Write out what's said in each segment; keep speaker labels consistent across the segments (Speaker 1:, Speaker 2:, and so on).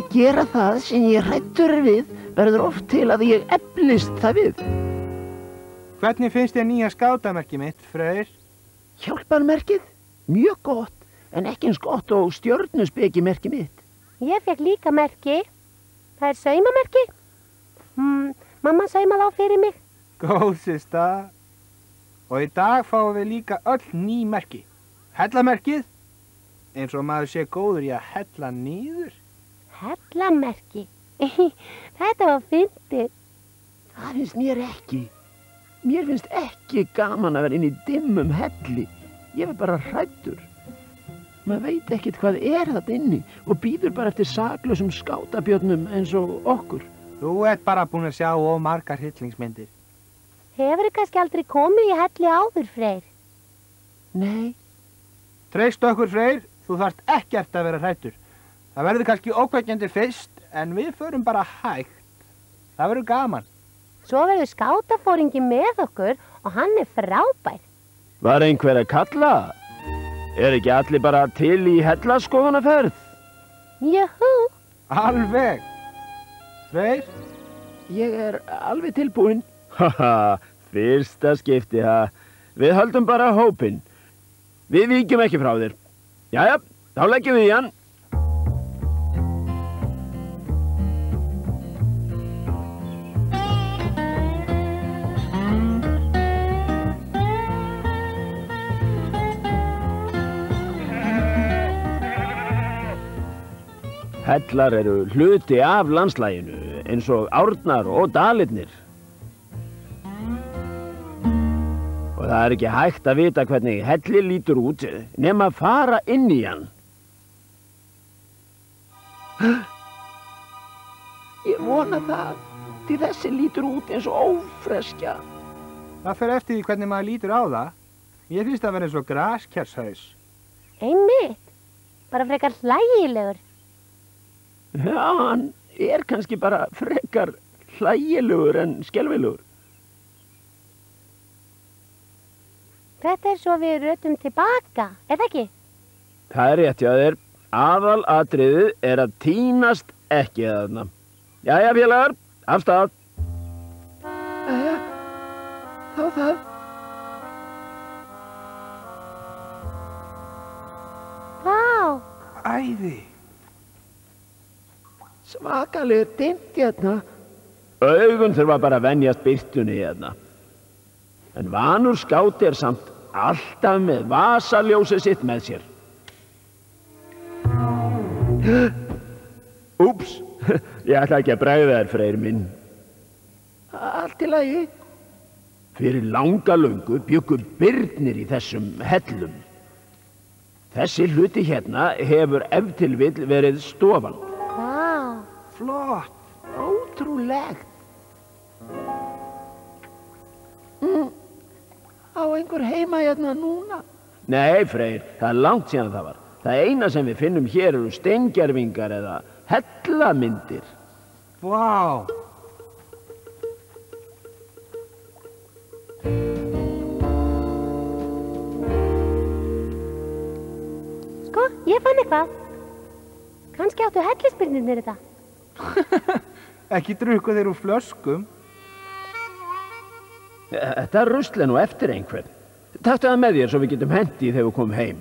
Speaker 1: Að gera það sem ég hrættur við verður oft til að ég eflist það við.
Speaker 2: Hvernig finnst þér nýja skátamerki mitt, Freyr?
Speaker 1: Hjálparmerkið? Mjög gott, en ekki eins gott og stjörnusbeki merki mitt.
Speaker 3: Ég fekk líka merki. Það er saumamerki. Mm, mamma saumað á fyrir mig.
Speaker 2: Góð sista. Og í dag fáum við líka öll ný merki. Hellamerkið, eins og maður sé góður í að hella nýður.
Speaker 3: Hellamerki. Þetta var fyndið.
Speaker 1: Það finnst mér ekki. Mér finnst ekki gaman að vera inn í dimmum helli. Ég er bara hrættur. Maður veit ekkert hvað er þetta inni og býður bara eftir saklausum skátabjörnum eins og okkur.
Speaker 2: Þú ert bara búin að sjá of margar hillingsmyndir.
Speaker 3: Hefur þið kannski aldrei komið í helli áður, Freyr?
Speaker 1: Nei,
Speaker 2: Treyst okkur, Freyr, þú þarft ekkert að vera hrættur. Það verður kannski ókvækjandi fyrst, en við förum bara hægt. Það verður gaman.
Speaker 3: Svo verður skátafóringi með okkur og hann er frábær.
Speaker 1: var einhver að kalla? Er ekki allir bara til í hellaskoðanaferð?
Speaker 3: Juhú!
Speaker 2: Alveg. Freyr,
Speaker 1: Ég er alveg tilbúinn. Haha, fyrsta skipti, ha. Við höldum bara hópinn. Við víkjum ekki frá þér. Jæja, þá leggjum við í hann. Hellar eru hluti af landslæginu eins og árnar og dalirnir. Og það er ekki hægt að vita hvernig helli lítur út nema að fara inn í hann. Ég vona það, því þessi lítur út eins og ófreskja.
Speaker 2: það fer eftir því hvernig maður lítur á það. Ég finnst að vera eins og graskershaus.
Speaker 3: Einmitt. Bara frekar hlægilegur.
Speaker 1: Já, hann er kannski bara frekar hlægilegur en skelvilegur.
Speaker 3: Þetta er svo við rötum tilbaka, er það ekki?
Speaker 1: Það er rétt hjá þér. Aðal atriðið er að týnast ekki þarna. Jæja, félagar, af stað. Jæja, þá það.
Speaker 3: Vá,
Speaker 2: Æði.
Speaker 1: Svakalega dimmt hérna. Augun þurfa bara að venjast byrtunni hérna. En vanur skáti er samt alltaf með vasaljósið sitt með sér. Úps, ég ætla ekki að bregða þér, freyr minn. Allt í lagi. Fyrir langa löngu byggu byrnir í þessum hellum. Þessi hluti hérna hefur ef til vill verið stofan.
Speaker 2: Flott.
Speaker 1: Ótrúlegt. Mm. Á einhver heima hérna núna? Nei, Freyr, það er langt síðan það var. Það eina sem við finnum hér eru steingerfingar eða hellamyndir.
Speaker 2: Vá.
Speaker 3: Sko, ég fann eitthvað. Kannski áttu hellisbyrnirnir þetta.
Speaker 2: Ekki drukku þeir úr flöskum.
Speaker 1: Þetta rusl er nú eftir einhvern. Taktu það með þér svo við getum hendi þegar við komum heim.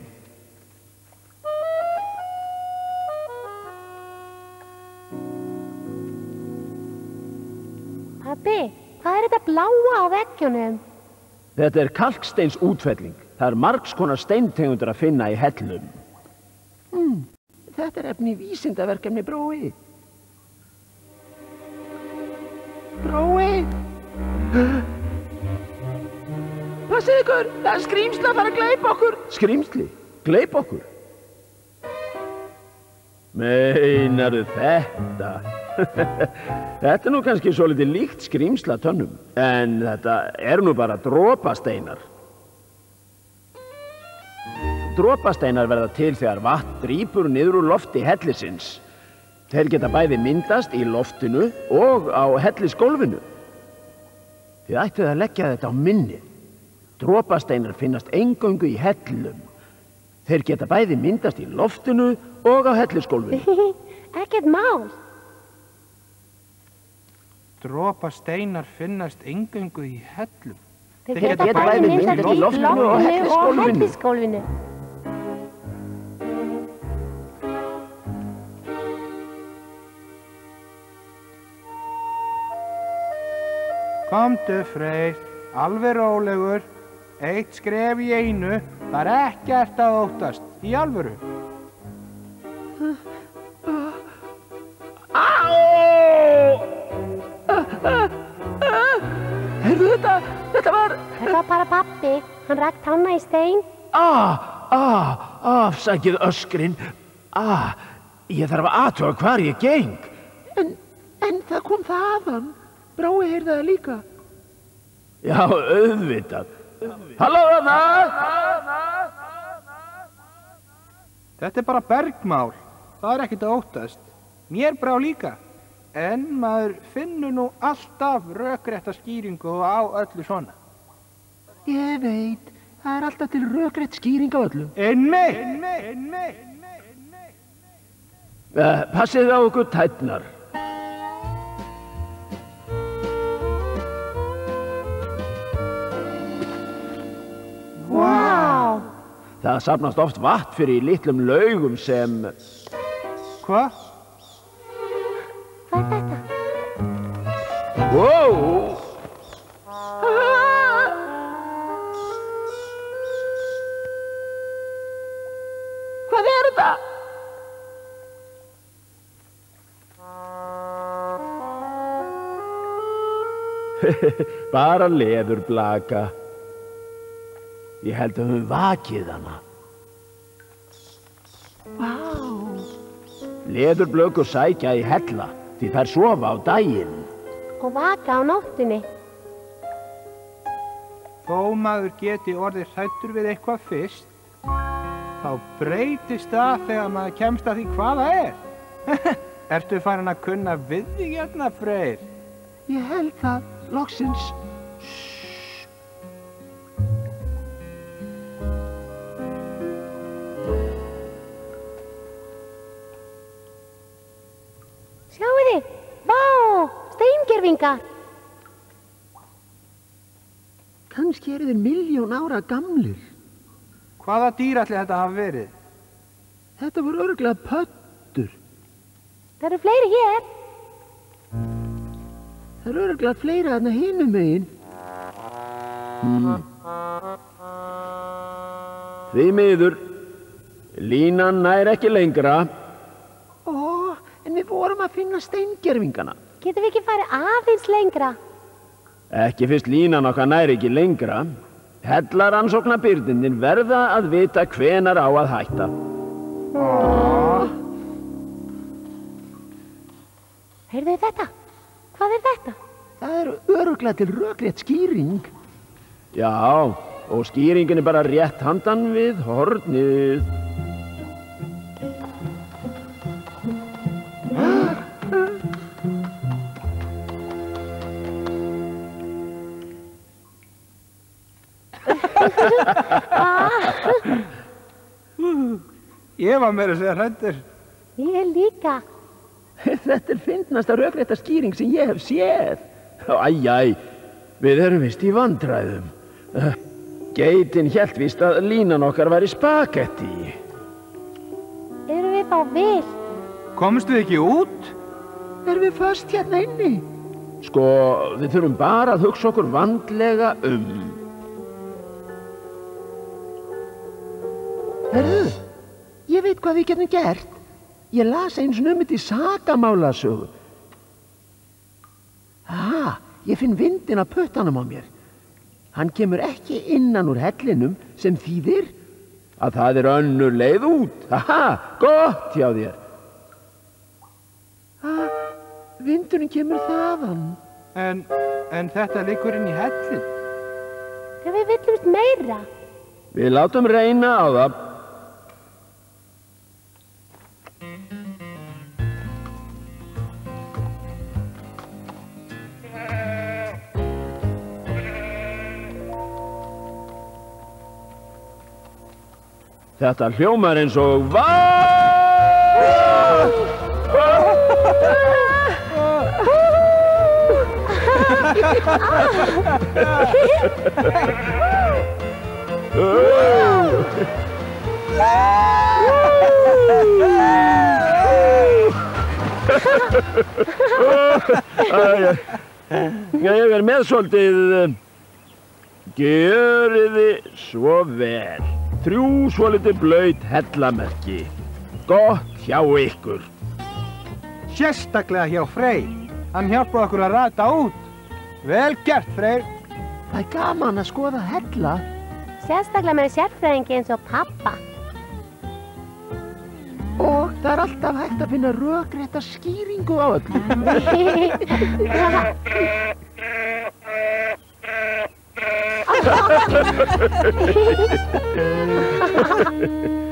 Speaker 3: Pabbi, hvað er þetta bláa á veggjunum?
Speaker 1: Þetta er kalksteins útfelling. Það er margs konar steintegundur að finna í hellum. Mm, þetta er efni vísindaverkefni brói. Brói! Passið ykkur, það er skrýmsli að fara að gleipa okkur. Skrýmsli? Gleipa okkur? Meinarðu þetta? þetta er nú kannski svo litið líkt skrýmsla tönnum, en þetta er nú bara drópasteinar. Drópasteinar verða til þegar vatn drýpur niður úr lofti hellisins. Þeir geta bæði myndast í loftinu og á hellisgólfinu. Þið ættuð að leggja þetta á minnið. Drópasteinar finnast eingöngu í hellum. Þeir geta bæði myndast í loftinu og á hellisgólfinu.
Speaker 3: ekkert mál.
Speaker 2: Dropa steinar finnast engöngu í hellum.
Speaker 3: Þeir geta bæði myndast í loftinu
Speaker 1: og
Speaker 3: og
Speaker 1: hellisgólfinu.
Speaker 2: Komdu, Freyr, alveg rólegur, eitt skref í einu, það er ekkert að óttast, í alvöru.
Speaker 1: Heyrðu þetta, þetta var...
Speaker 3: Þetta var bara pappi. Hann rækt hanna í stein.
Speaker 1: Ah, ah, afsakið öskrin. Ah, ég þarf að aðtöga hvar ég geng. En, en það kom þaðan. Brái heyrði það líka. Já, auðvitað. Halló, þarna!
Speaker 2: Þetta er bara bergmál, það er ekkert að óttast. Mér brá líka, en maður finnur nú alltaf rökrétta skýringu á öllu svona.
Speaker 1: Ég veit, það er alltaf til rökrétt skýring á öllu.
Speaker 2: Einmitt! Einmitt!
Speaker 1: Uh, passið á okkur tætnar. Það safnast oft vatn fyrir litlum laugum sem...
Speaker 2: Hvað?
Speaker 3: Hvað er þetta?
Speaker 1: Wow! Hvað er þetta? Bara leðurblaka. Ég held að við vakið hana. Vá! Leðurblökur sækja í hella því þær sofa á daginn.
Speaker 3: Og vaka á nóttunni.
Speaker 2: Þó maður geti orðið hrættur við eitthvað fyrst, þá breytist það þegar maður kemst að því hvað það er. Ertu farin að kunna við því hérna, Freyr?
Speaker 1: Ég held það, loksins.
Speaker 3: Þið? Vá! Steingervingar!
Speaker 1: Kannski eru þeir miljón ára gamlir.
Speaker 2: Hvaða dýr ætli þetta hafa verið?
Speaker 1: Þetta voru örglega pöttur.
Speaker 3: Það eru fleiri hér.
Speaker 1: Það eru örglega fleira þarna hinum megin. Hmm. Því miður. Línan nær ekki lengra. Vorum að finna steingerfingana.
Speaker 3: Getum við ekki farið aðeins lengra?
Speaker 1: Ekki fyrst línan okkar nær ekki lengra. Hellaransóknabyrðinir verða að vita hvenar á að hætta.
Speaker 3: Heyrðu þið þetta? Hvað er þetta?
Speaker 1: Það eru öruglega til rökrétt skýring. Já, og skýringin er bara rétt handan við hornið.
Speaker 2: Ég var meira að segja hrættur.
Speaker 3: Ég líka.
Speaker 1: Þetta er fyndnasta rökrétta skýring sem ég hef séð. Æjæ, við erum vist í vandræðum. Geitin hjælt vist að línan okkar væri spagetti.
Speaker 3: Erum við þá vil?
Speaker 2: Komstu þið ekki út?
Speaker 1: Erum við föst hérna inni? Sko, við þurfum bara að hugsa okkur vandlega um. Herðu, ég veit hvað við getum gert. Ég las eins þetta í sakamálasögu. Ah, ég finn vindin að puttanum á mér. Hann kemur ekki innan úr hellinum sem þýðir að það er önnur leið út. Haha, gott hjá þér. Ah, vindurinn kemur þaðan.
Speaker 2: En, en þetta liggur inn í hellin.
Speaker 3: Ef við villumst meira.
Speaker 1: Við látum reyna á það. Þetta hljómar eins og! Ég er með svolítið eh, Gjörið þið svo vel Þrjú svolítið blöyt hellamerki Gott hjá ykkur
Speaker 2: Sérstaklega hjá Frey. Hann hjálpaði okkur að rata út. Vel gert, Freyr.
Speaker 1: Það er gaman að skoða hella
Speaker 3: Sérstaklega með sérfræðingi eins og pappa.
Speaker 1: Og það er alltaf hægt að finna rökrétta skýringu á öllu Ha ha ha ha!